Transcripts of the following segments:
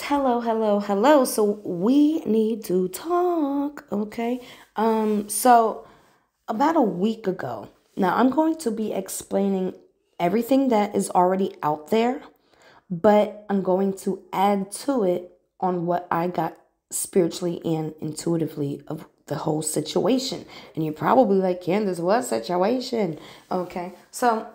Hello, hello, hello. So we need to talk, okay? Um, so about a week ago, now I'm going to be explaining everything that is already out there, but I'm going to add to it on what I got spiritually and intuitively of the whole situation. And you're probably like, Kandis, what situation? Okay, so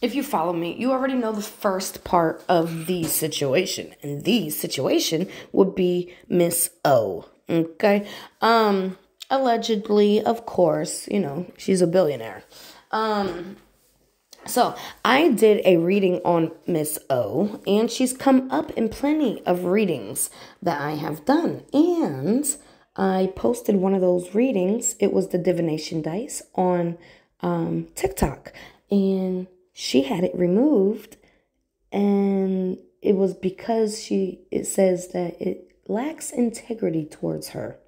if you follow me, you already know the first part of the situation. And the situation would be Miss O. Okay. Um, allegedly, of course, you know, she's a billionaire. Um, so I did a reading on Miss O, and she's come up in plenty of readings that I have done. And I posted one of those readings. It was the divination dice on um, TikTok. And she had it removed and it was because she it says that it lacks integrity towards her.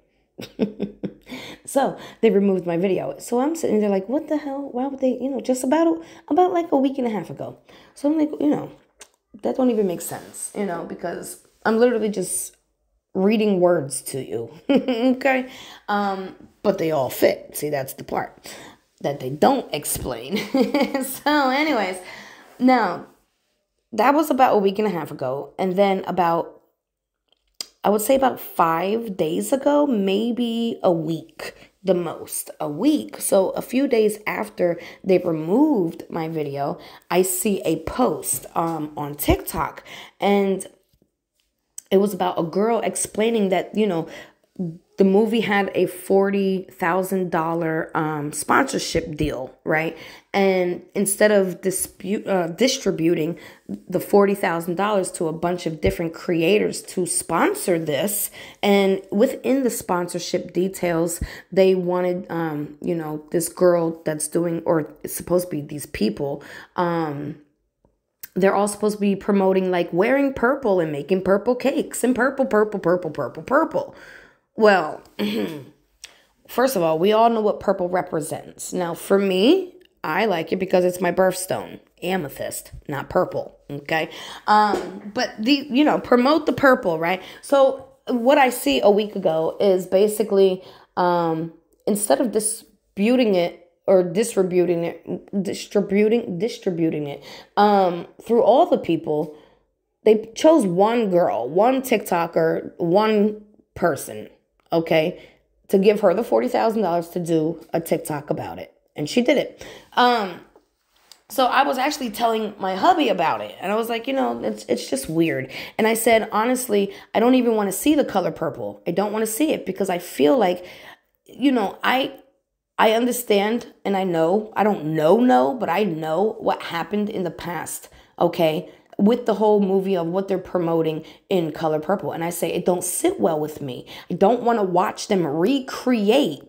So they removed my video. So i'm sitting there like what the hell? Why would they you know just about about like a week and a half ago. So i'm like you know that don't even make sense you know because i'm literally just reading words to you okay? Um but they all fit. See that's the part that they don't explain. so, anyways, now that was about a week and a half ago. And then about, I would say about five days ago, maybe a week the most, a week. So, a few days after they removed my video, I see a post um, on TikTok. And it was about a girl explaining that, you know, the movie had a $40,000 um, sponsorship deal, right? And instead of dispute, uh, distributing the $40,000 to a bunch of different creators to sponsor this, and within the sponsorship details, they wanted, um, you know, this girl that's doing, or it's supposed to be these people, um, they're all supposed to be promoting like wearing purple and making purple cakes and purple, purple, purple, purple, purple well, first of all, we all know what purple represents. Now, for me, I like it because it's my birthstone, amethyst, not purple. Okay. Um, but the you know, promote the purple, right? So what I see a week ago is basically um instead of disputing it or distributing it distributing distributing it um through all the people they chose one girl one tiktoker one person okay, to give her the $40,000 to do a TikTok about it. And she did it. Um, so I was actually telling my hubby about it, and I was like, you know, it's it's just weird. And I said, honestly, I don't even want to see the color purple. I don't want to see it because I feel like, you know, I I understand and I know I don't know no, but I know what happened in the past. Okay, with the whole movie of what they're promoting in Color Purple. And I say it don't sit well with me. I don't want to watch them recreate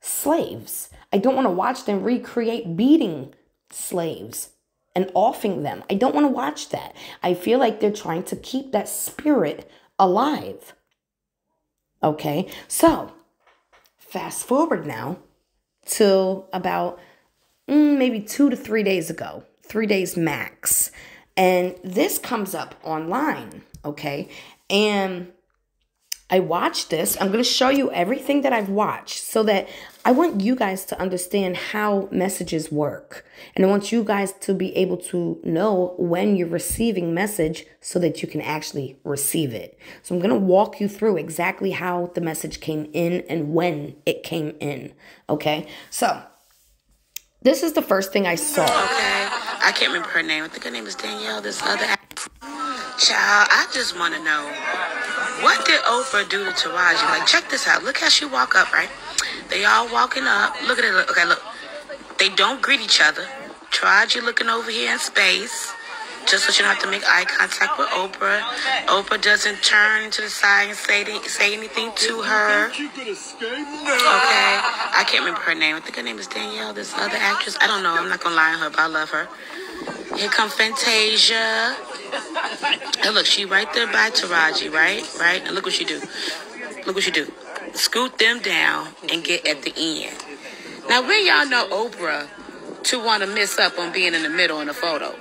slaves. I don't want to watch them recreate beating slaves and offing them. I don't want to watch that. I feel like they're trying to keep that spirit alive. Okay, so fast forward now till about mm, maybe two to three days ago, three days max. And this comes up online, okay? And I watched this. I'm going to show you everything that I've watched so that I want you guys to understand how messages work. And I want you guys to be able to know when you're receiving message so that you can actually receive it. So I'm going to walk you through exactly how the message came in and when it came in. Okay. So this is the first thing I saw. Okay. I can't remember her name. I think her name is Danielle. This other child. I just want to know what did Oprah do to Taraji? Like, check this out. Look how she walk up, right? They all walking up. Look at it. Okay, look. They don't greet each other. Taraji looking over here in space just so she don't have to make eye contact with Oprah. Oprah doesn't turn to the side and say say anything to her. Okay, I can't remember her name. I think her name is Danielle. This other actress, I don't know. I'm not gonna lie on her, but I love her. Here come Fantasia. And look, she right there by Taraji, right? Right? And look what she do. Look what she do. Scoot them down and get at the end. Now, where y'all know Oprah to want to miss up on being in the middle in a photo?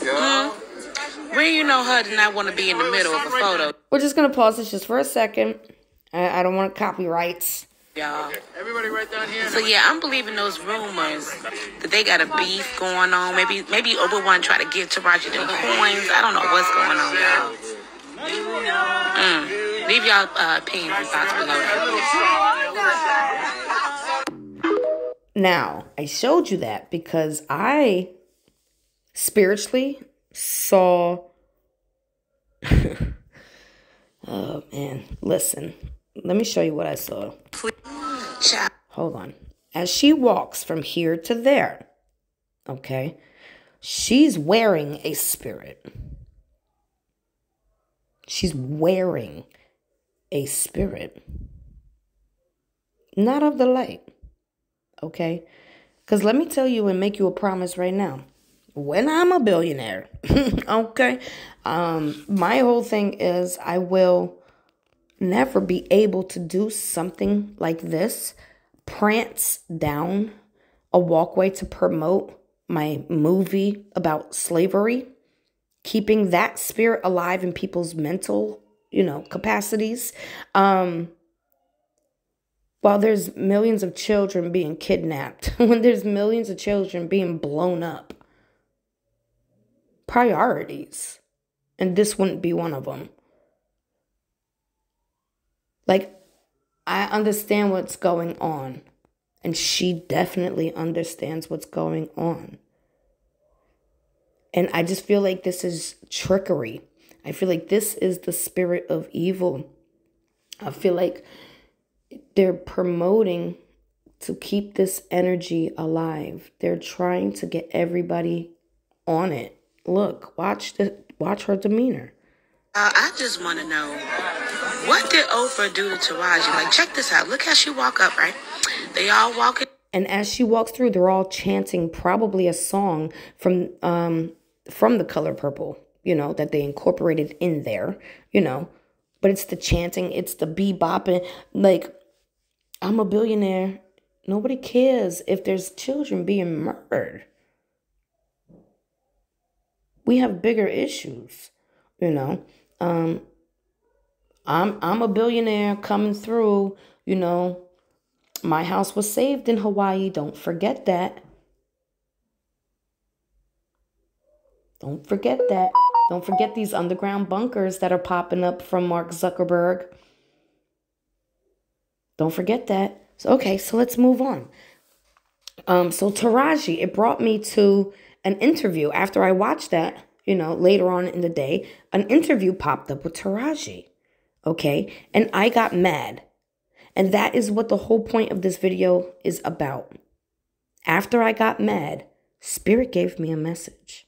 There we go. Mm-hmm. When you know her did not want to be in the middle of a photo, We're just gonna pause this just for a second. I, I don't want copyrights. y'all. Everybody right down here. So yeah, I'm believing those rumors that they got a beef going on. Maybe maybe Obi Wan try to give Taraji them coins. I don't know what's going on, y'all. Mm. Leave y'all uh, opinions and thoughts below. Now, I showed you that because I spiritually saw. oh man, listen. Let me show you what I saw. Hold on. As she walks from here to there, okay, she's wearing a spirit. She's wearing a spirit, not of the light, okay? Because let me tell you and make you a promise right now. When I'm a billionaire, okay, um, my whole thing is I will never be able to do something like this prance down a walkway to promote my movie about slavery keeping that spirit alive in people's mental you know capacities um while there's millions of children being kidnapped when there's millions of children being blown up priorities and this wouldn't be one of them like, I understand what's going on. And she definitely understands what's going on. And I just feel like this is trickery. I feel like this is the spirit of evil. I feel like they're promoting to keep this energy alive. They're trying to get everybody on it. Look, watch the watch her demeanor. Uh, I just want to know what did Oprah do to Taraji? Like, check this out. Look how she walk up, right? They all walking. And as she walks through, they're all chanting probably a song from um from the color purple, you know, that they incorporated in there, you know. But it's the chanting, it's the bebopping. Like, I'm a billionaire. Nobody cares if there's children being murdered. We have bigger issues, you know. Um, I'm I'm a billionaire coming through, you know. My house was saved in Hawaii. Don't forget that. Don't forget that. Don't forget these underground bunkers that are popping up from Mark Zuckerberg. Don't forget that. So, okay, so let's move on. Um, so Taraji, it brought me to an interview after I watched that, you know, later on in the day, an interview popped up with Taraji. Okay, and I got mad. And that is what the whole point of this video is about. After I got mad, Spirit gave me a message.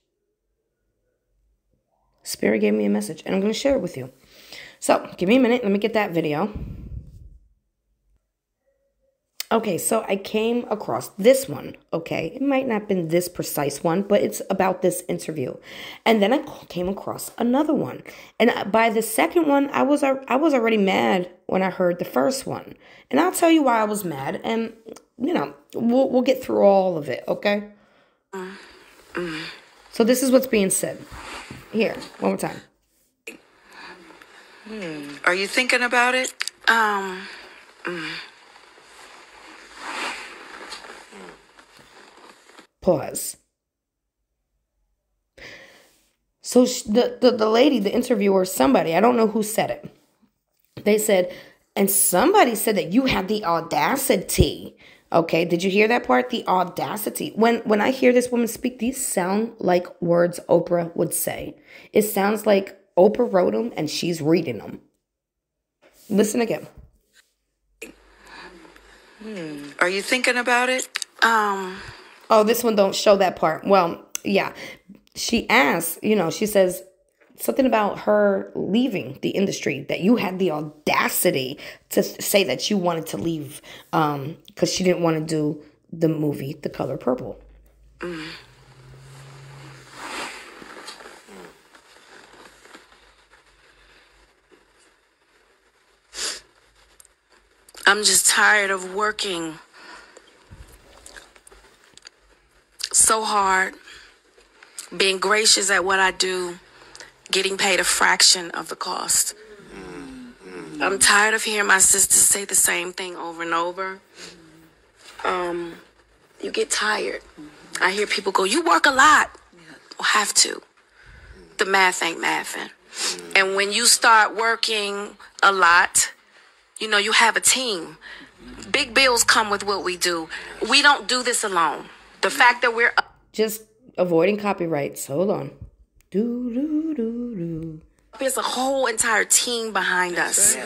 Spirit gave me a message, and I'm going to share it with you. So, give me a minute. Let me get that video. Okay, so I came across this one. Okay, it might not have been this precise one, but it's about this interview. And then I came across another one. And by the second one, I was I was already mad when I heard the first one. And I'll tell you why I was mad. And you know, we'll we'll get through all of it. Okay. So this is what's being said. Here, one more time. Are you thinking about it? Um, Pause. So the, the the lady, the interviewer, somebody I don't know who said it. They said, and somebody said that you had the audacity. Okay, did you hear that part? The audacity. When when I hear this woman speak, these sound like words Oprah would say. It sounds like Oprah wrote them and she's reading them. Listen again. Are you thinking about it? um, Oh, this one don't show that part. Well, yeah. She asks, you know, she says something about her leaving the industry that you had the audacity to say that you wanted to leave um cuz she didn't want to do the movie The Color Purple. I'm just tired of working so hard, being gracious at what I do, getting paid a fraction of the cost. Mm-hmm. I'm tired of hearing my sisters say the same thing over and over. Um, you get tired. I hear people go, "You work a lot." Well, have to. The math ain't mathing. Mm-hmm. And when you start working a lot, you know you have a team. Mm-hmm. Big bills come with what we do. We don't do this alone. The fact that we're Just avoiding copyrights. Hold on. Do do do do. there's a whole entire team behind us.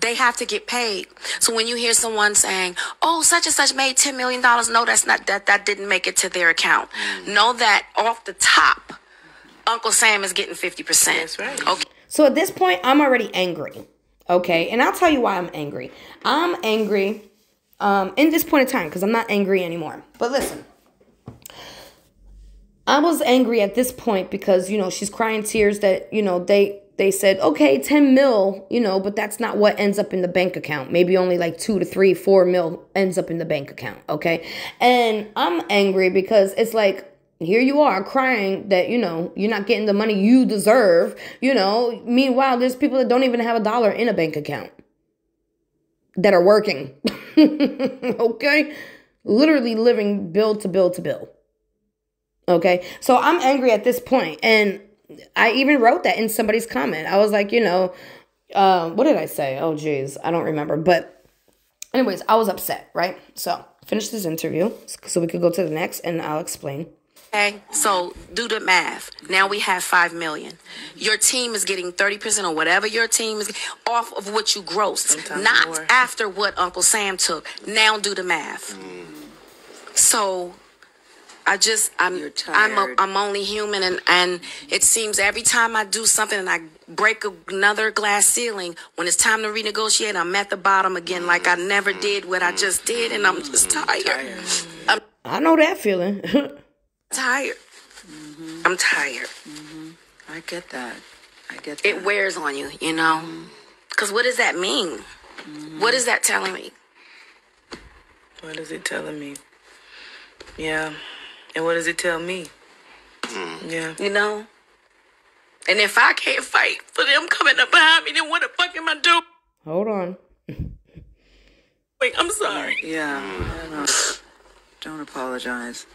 They have to get paid. So when you hear someone saying, "Oh, such and such made ten million dollars," no, that's not that. That didn't make it to their account. Know that off the top, Uncle Sam is getting fifty percent. That's right. Okay. So at this point, I'm already angry. Okay, and I'll tell you why I'm angry. I'm angry um, in this point in time because I'm not angry anymore. But listen, I was angry at this point because you know she's crying tears that you know they they said okay 10 mil you know but that's not what ends up in the bank account. Maybe only like two to three four mil ends up in the bank account okay? And i'm angry because it's like here you are crying that you know you're not getting the money you deserve you know? Meanwhile there's people that don't even have a dollar in a bank account that are working okay? Literally living bill to bill to bill okay so i'm angry at this point and i even wrote that in somebody's comment i was like you know uh, what did i say oh geez i don't remember but anyways i was upset right so finish this interview so we could go to the next and i'll explain Okay, so do the math. Now we have five million. Your team is getting thirty percent or whatever your team is off of what you grossed, not more. after what Uncle Sam took. Now do the math. So, I just I'm You're I'm a, tired. I'm only human, and and it seems every time I do something and I break another glass ceiling, when it's time to renegotiate, I'm at the bottom again, like I never did what I just did, and I'm just mm-hmm. tired. I'm i know that feeling tired. Mm-hmm. I'm tired. Mm-hmm. I get that. I get that. it wears on you, you know? Because what does that mean? What is that telling me? What is it telling me? Yeah. And what does it tell me? Mm. Yeah. You know? And if I can't fight for them coming up behind me, then what the fuck am I doing? hold on Wait, I'm sorry. Yeah. Mm. no. Don't apologize.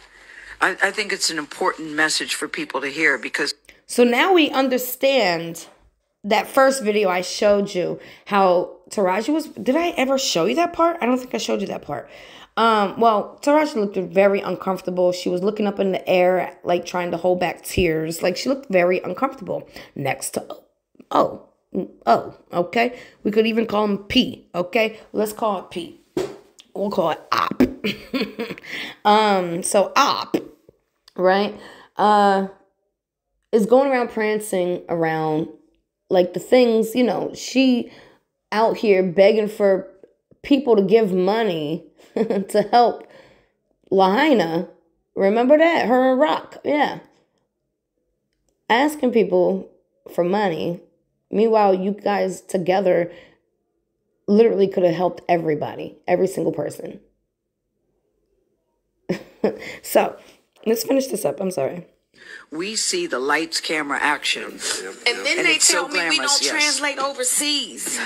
I, I think it's an important message for people to hear because So now we understand that first video I showed you how Taraji was. Did I ever show you that part? I don't think I showed you that part. Um, well, Taraji looked very uncomfortable. She was looking up in the air, like trying to hold back tears. Like she looked very uncomfortable next to oh, oh, okay. We could even call him P, okay? Let's call it P. We'll call it Op. um, so Op, right? Uh is going around prancing around like the things, you know, she out here begging for people to give money to help Lahaina. Remember that? Her and Rock. Yeah. Asking people for money. Meanwhile, you guys together literally could have helped everybody, every single person. so let's finish this up. I'm sorry. we see the lights, camera, action. And then And they it's so tell me we don't yes. translate overseas.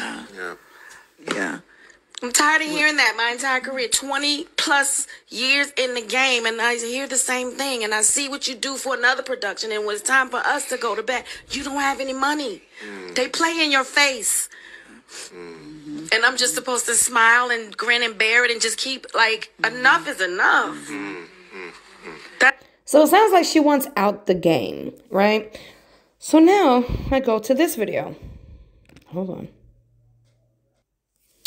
Yeah. I'm tired of hearing that my entire career, 20 plus years in the game, and I hear the same thing. And I see what you do for another production, and when it's time for us to go to bed, you don't have any money. Mm. They play in your face. Mm-hmm. And I'm just supposed to smile and grin and bear it and just keep, like, mm-hmm. enough is enough. Mm-hmm. That, So it sounds like she wants out the game, right? So now I go to this video. Hold on.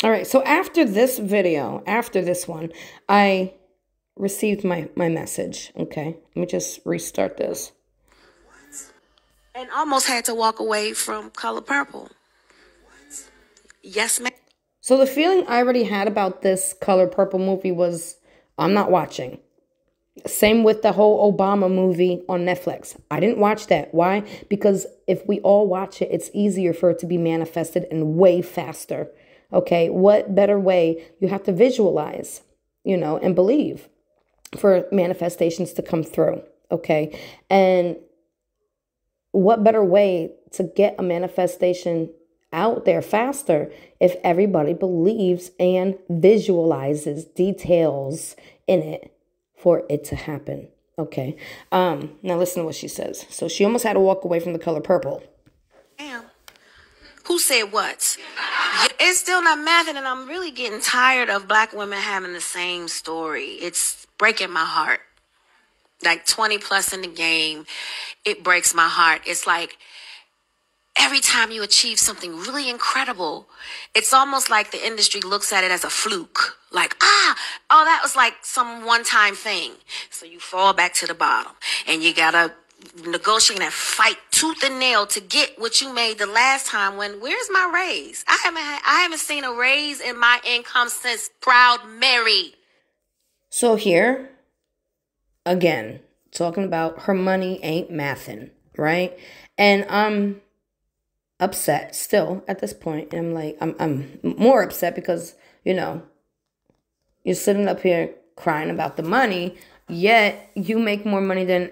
All right, so after this video, after this one, I received my my message. Okay, let me just restart this. and almost had to walk away from Color Purple. Yes, ma'am. So the feeling I already had about this Color Purple movie was I'm not watching. Same with the whole Obama movie on Netflix. I didn't watch that. Why? Because if we all watch it, it's easier for it to be manifested and way faster. Okay, what better way? You have to visualize, you know, and believe for manifestations to come through. Okay, and what better way to get a manifestation out there faster if everybody believes and visualizes details in it for it to happen. Okay. Um, now listen to what she says. So she almost had to walk away from the color purple. Who said what? It's still not mathing, and I'm really getting tired of black women having the same story. It's breaking my heart. Like 20 plus in the game, it breaks my heart. It's like every time you achieve something really incredible, it's almost like the industry looks at it as a fluke. Like, ah, oh, that was like some one time thing. So you fall back to the bottom and you gotta negotiate and fight tooth and nail to get what you made the last time when where's my raise? I haven't I haven't seen a raise in my income since Proud Mary. So here, again, talking about her money ain't mathin', right? And I'm upset still at this point, and I'm like, I'm I'm more upset because you know you're sitting up here crying about the money, yet you make more money than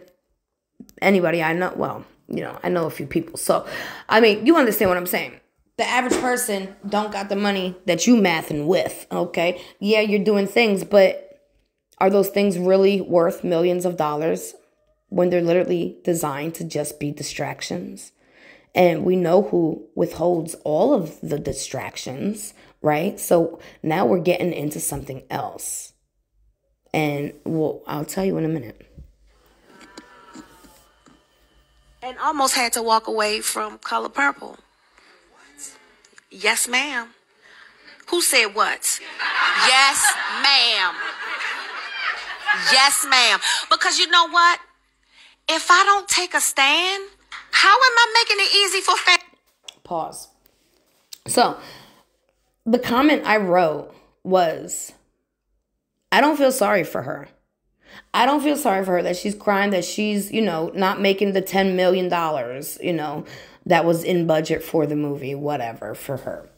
anybody I know. Well, you know, I know a few people. So, I mean, you understand what I'm saying. The average person don't got the money that you mathing with, okay? Yeah, you're doing things, but are those things really worth millions of dollars when they're literally designed to just be distractions? And we know who withholds all of the distractions, right? So now we're getting into something else. And well, I'll tell you in a minute. And almost had to walk away from color purple. What? Yes, ma'am. Who said what? Yes, ma'am. Yes, ma'am. Because you know what? If I don't take a stand, how am I making it easy for? Pause. So, the comment I wrote was I don't feel sorry for her. I don't feel sorry for her that she's crying that she's, you know, not making the 10 million dollars, you know, that was in budget for the movie, whatever, for her.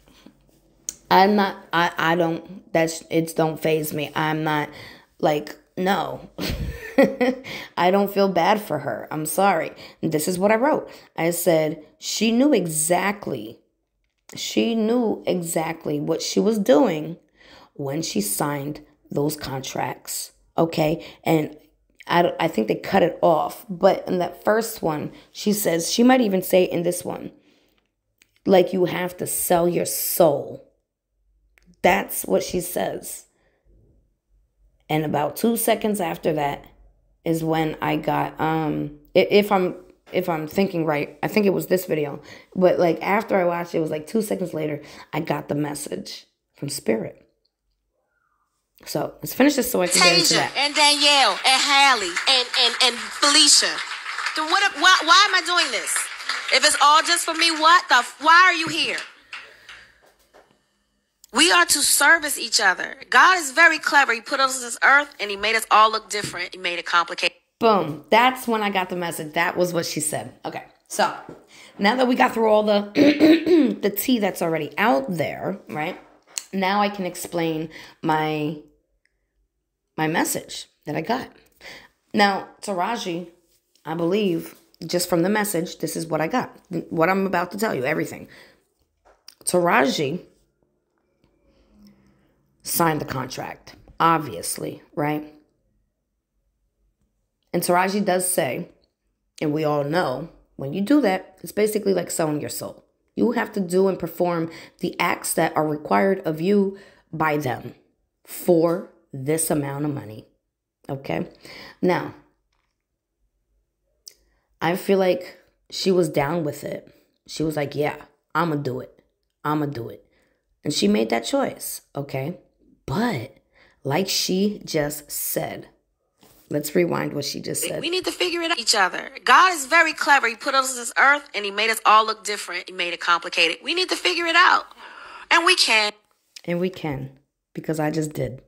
I'm not I I don't that's it's don't phase me. I'm not like no. I don't feel bad for her. I'm sorry. This is what I wrote. I said she knew exactly she knew exactly what she was doing when she signed those contracts. Okay. And I, I think they cut it off. But in that first one, she says, she might even say in this one, like you have to sell your soul. That's what she says. And about two seconds after that is when I got um if I'm if I'm thinking right, I think it was this video. But like after I watched it, it was like two seconds later, I got the message from Spirit. So let's finish this so I can get into Tasia that. and Danielle and Halle and, and, and Felicia. Then what, why, why am I doing this? If it's all just for me, what the? Why are you here? We are to service each other. God is very clever. He put us on this earth and he made us all look different. He made it complicated. Boom. That's when I got the message. That was what she said. Okay. So now that we got through all the the tea that's already out there, right? Now I can explain my my message that I got. Now, Taraji, I believe, just from the message, this is what I got. What I'm about to tell you, everything. Taraji signed the contract, obviously, right? And Taraji does say, and we all know, when you do that, it's basically like selling your soul. You have to do and perform the acts that are required of you by them for this amount of money. Okay? Now, I feel like she was down with it. She was like, yeah, I'm going to do it. I'm going to do it. And she made that choice. Okay? But, like she just said, let's rewind what she just said. We need to figure it out each other. God is very clever. He put us on this earth and he made us all look different. He made it complicated. We need to figure it out. And we can. And we can, because I just did.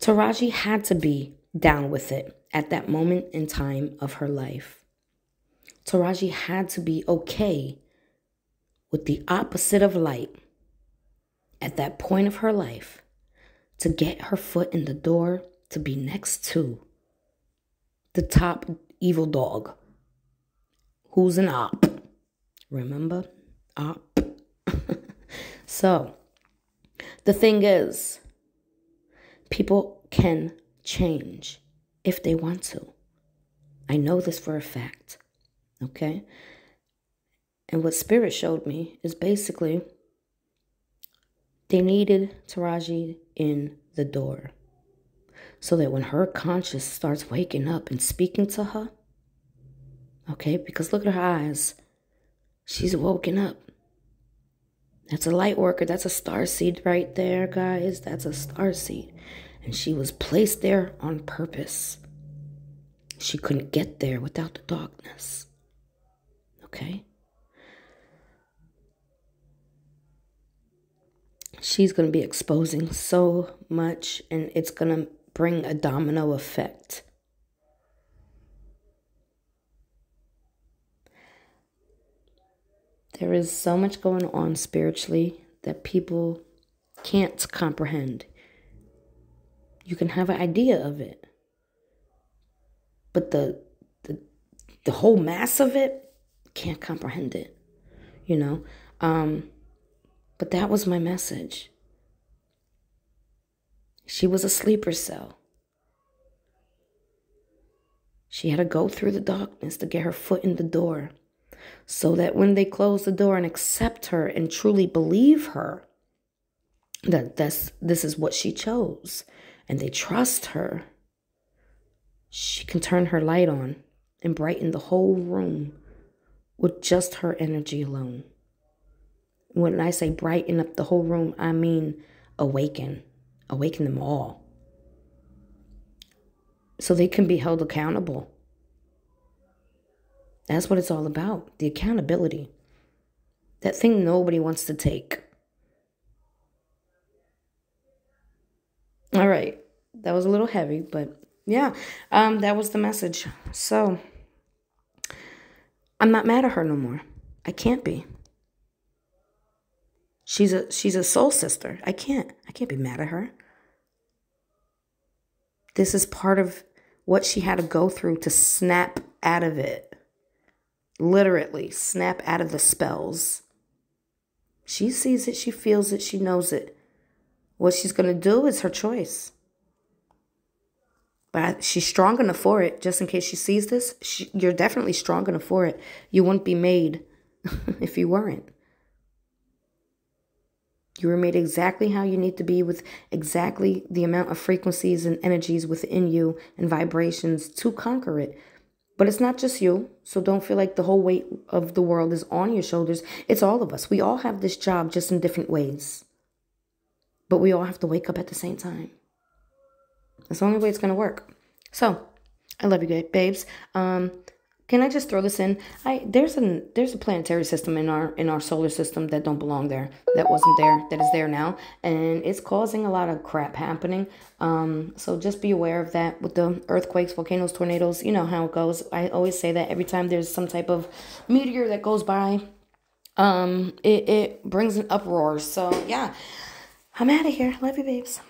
Taraji had to be down with it at that moment in time of her life. Taraji had to be okay with the opposite of light at that point of her life to get her foot in the door to be next to the top evil dog who's an op. Remember? Op. so, the thing is, people can change if they want to. I know this for a fact. Okay? And what Spirit showed me is basically they needed Taraji in the door so that when her conscience starts waking up and speaking to her, okay, because look at her eyes, she's woken up. That's a light worker. That's a star seed right there, guys. That's a star seed. And she was placed there on purpose. She couldn't get there without the darkness. Okay? She's going to be exposing so much, and it's going to bring a domino effect. There is so much going on spiritually that people can't comprehend. You can have an idea of it, but the the the whole mass of it can't comprehend it. You know, um, but that was my message. She was a sleeper cell. She had to go through the darkness to get her foot in the door so that when they close the door and accept her and truly believe her that this, this is what she chose and they trust her, she can turn her light on and brighten the whole room with just her energy alone. When I say brighten up the whole room, I mean awaken awaken them all so they can be held accountable. That's what it's all about the accountability. That thing nobody wants to take. All right. That was a little heavy, but yeah, um, that was the message. So I'm not mad at her no more. I can't be. She's a she's a soul sister. I can't I can't be mad at her. This is part of what she had to go through to snap out of it. Literally, snap out of the spells. She sees it, she feels it, she knows it. What she's going to do is her choice. But she's strong enough for it, just in case she sees this. She, you're definitely strong enough for it. You wouldn't be made if you weren't. You were made exactly how you need to be with exactly the amount of frequencies and energies within you and vibrations to conquer it. But it's not just you. So don't feel like the whole weight of the world is on your shoulders. It's all of us. We all have this job just in different ways. But we all have to wake up at the same time. That's the only way it's going to work. So, I love you, babes. Um, can I just throw this in? I there's an there's a planetary system in our in our solar system that don't belong there. That wasn't there. That is there now, and it's causing a lot of crap happening. Um, so just be aware of that with the earthquakes, volcanoes, tornadoes. You know how it goes. I always say that every time there's some type of meteor that goes by, um, it it brings an uproar. So yeah, I'm out of here. Love you, babes.